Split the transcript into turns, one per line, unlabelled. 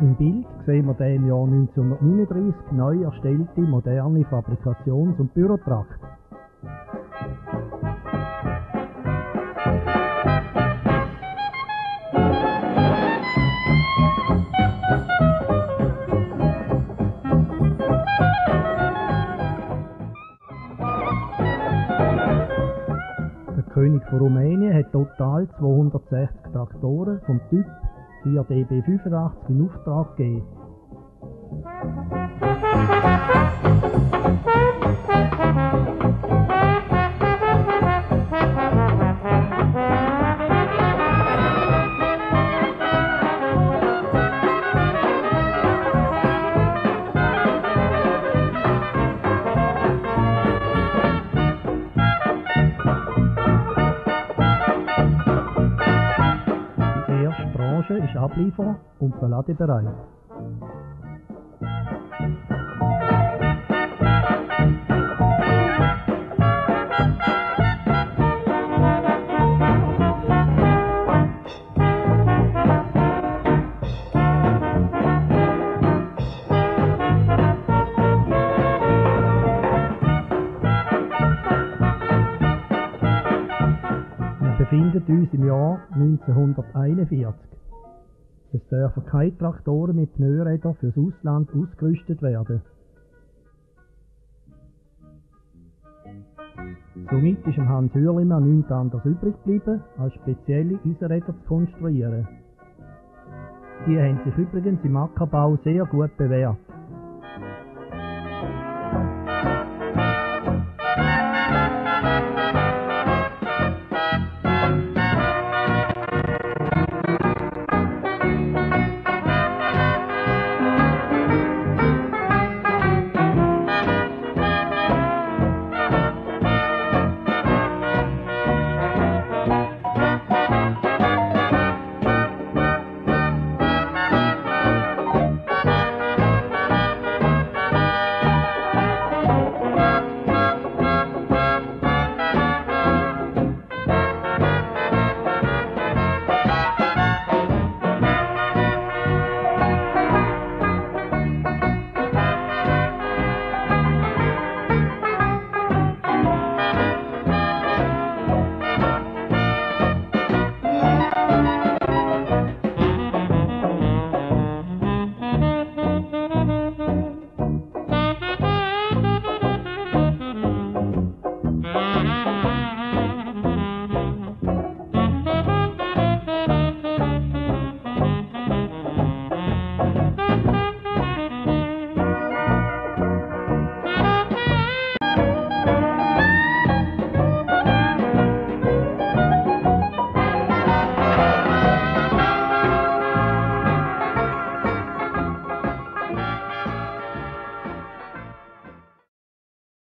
Im Bild sehen wir den im Jahr 1939 neu erstellte moderne Fabrikations- und Bürotrakt. Der König von Rumänien hat total 260 Traktoren vom Typ 4DB85 in Auftrag gegeben. Ist abliefer- und. Wir befinden uns im Jahr 1941. Es dürfen keine Traktoren mit Pneurädern fürs Ausland ausgerüstet werden. Somit ist dem Hans Hürlimann nichts anderes übrig geblieben, als spezielle Eisenräder zu konstruieren. Die haben sich übrigens im Ackerbau sehr gut bewährt.